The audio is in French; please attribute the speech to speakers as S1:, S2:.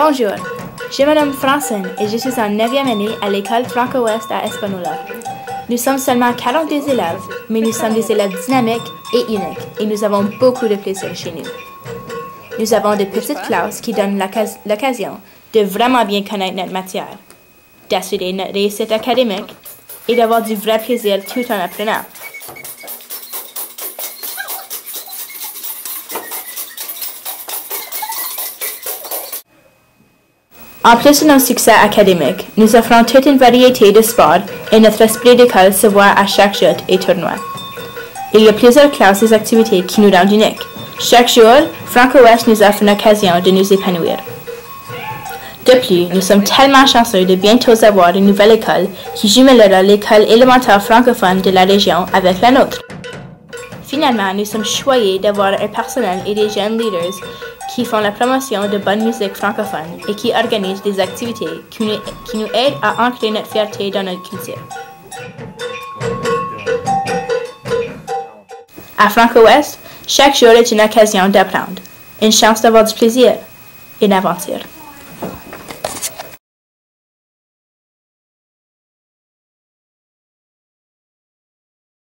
S1: Bonjour, je m'appelle Francine et je suis en 9e année à l'école Franco-Ouest à Espanola. Nous sommes seulement 42 élèves, mais nous sommes des élèves dynamiques et uniques et nous avons beaucoup de plaisir chez nous. Nous avons de petites classes qui donnent l'occasion de vraiment bien connaître notre matière, d'assurer notre réussite académique et d'avoir du vrai plaisir tout en apprenant. En plus de nos succès académiques, nous offrons toute une variété de sports et notre esprit d'école se voit à chaque jeu et tournoi. Il y a plusieurs classes et activités qui nous rendent uniques. Chaque jour, Franco-Ouest nous offre une occasion de nous épanouir. De plus, nous sommes tellement chanceux de bientôt avoir une nouvelle école qui jumellera l'école élémentaire francophone de la région avec la nôtre. Finalement, nous sommes choyés d'avoir un personnel et des jeunes leaders qui font la promotion de bonne musique francophone et qui organisent des activités qui nous, aident à ancrer notre fierté dans notre culture. À Franco-Ouest, chaque jour est une occasion d'apprendre, une chance d'avoir du plaisir, une aventure.